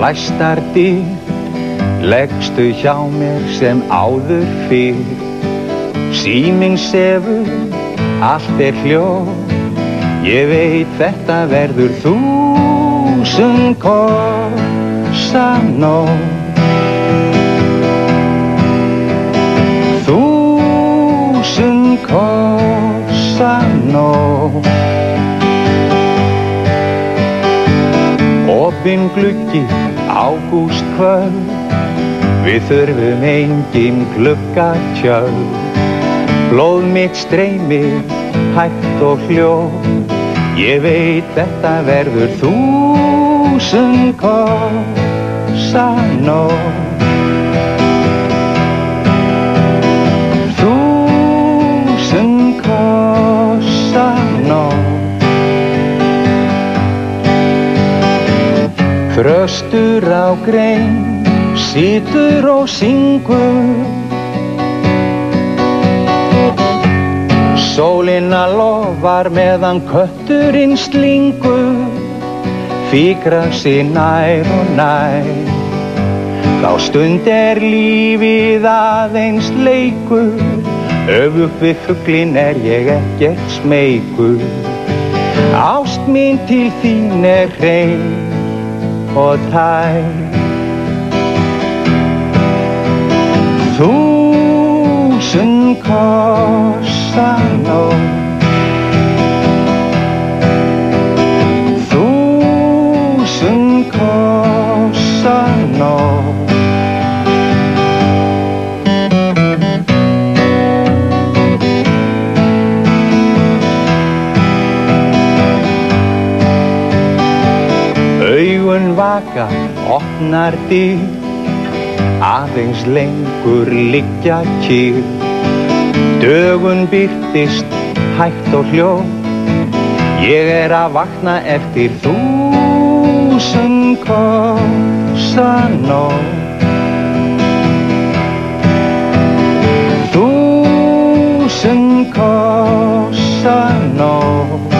læstar dyr, leggstu hjá mér sem áður fyrr. Síming sefur, allt er hljóð, ég veit þetta verður þúsund kossa nóg. Opinn gluggi, ágúst kvöld, við þurfum engin gluggatjöld. Blóð mitt streymir, hægt og hljóð, ég veit þetta verður þúsund kossa nóg. Þröstur á grein, situr og syngur. Sólina lofar meðan kötturinn slingur. Fíkra sér nær og nær. Þá stund er lífið aðeins leikur. Öfug við fugglin er ég ekkert smeykur. Ást mín til þín er hrein og tær Þúsund kossa nóg Þúsund kossa nóg Augun vaka, opnar dyr, aðeins lengur liggja kýr. Dögun byrtist, hægt og hljó, ég er að vakna eftir þúsund kossa nóg. Þúsund kossa nóg.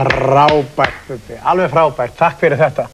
Frábært, alveg frábært. Takk fyrir þetta.